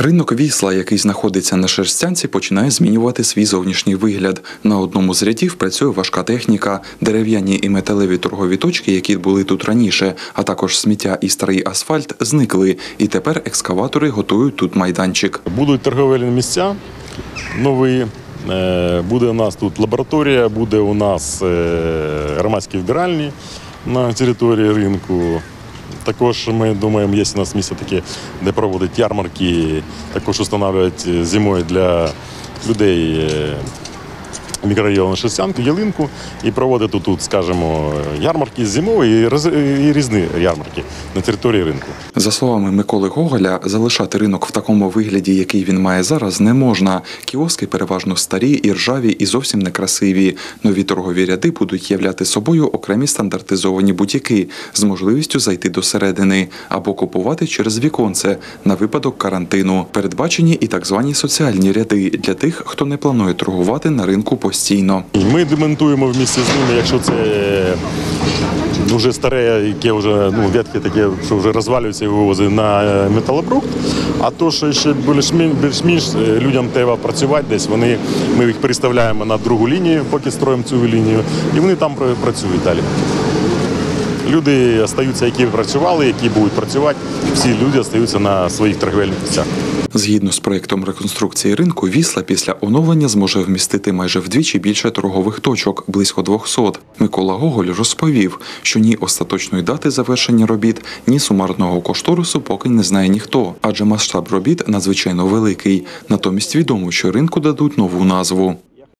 Ринок вісла, який знаходиться на шерстянці, починає змінювати свій зовнішній вигляд. На одному з рядів працює важка техніка, дерев'яні і металеві торгові точки, які були тут раніше, а також сміття і старий асфальт зникли. І тепер екскаватори готують тут майданчик. Будуть торговельні місця нові. Е, Буде у нас тут лабораторія, буде у нас е, громадські вбиральні на території ринку. Також ми думаємо, є у нас місце таке, де проводять ярмарки, також встановлюють зимою для людей мікрорайону Шестянку, ялинку і проводити тут, скажімо, ярмарки зимові і різні ярмарки на території ринку. За словами Миколи Гоголя, залишати ринок в такому вигляді, який він має зараз, не можна. Кіоски переважно старі, і ржаві і зовсім некрасиві. Нові торгові ряди будуть являти собою окремі стандартизовані бутіки з можливістю зайти до середини або купувати через віконце на випадок карантину. Передбачені і так звані соціальні ряди для тих, хто не планує торгувати на ринку постійно. І Ми демонтуємо в місті з ними, якщо це дуже старе, яке вже ну, в'ятки таке, що вже розвалюється і вивозить на е, металобрухт. А то, що ще більш-менш, е, людям треба працювати десь, вони, ми їх переставляємо на другу лінію, поки строїмо цю лінію, і вони там працюють далі. Люди залишаються, які працювали, які будуть працювати, всі люди залишаються на своїх торговельних місцях. Згідно з проектом реконструкції ринку, Вісла після оновлення зможе вмістити майже вдвічі більше торгових точок близько 200. Микола Гоголь розповів, що ні остаточної дати завершення робіт, ні сумарного кошторису поки не знає ніхто, адже масштаб робіт надзвичайно великий. Натомість відомо, що ринку дадуть нову назву.